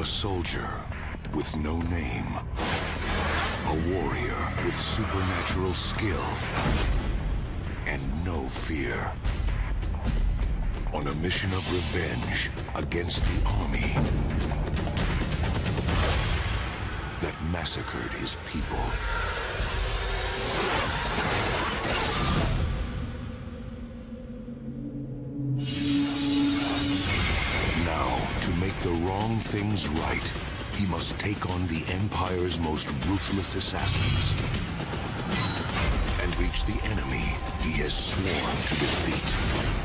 soldier with no name. A warrior with supernatural skill and no fear. On a mission of revenge against the army that massacred his people. To make the wrong things right, he must take on the Empire's most ruthless assassins and reach the enemy he has sworn to defeat.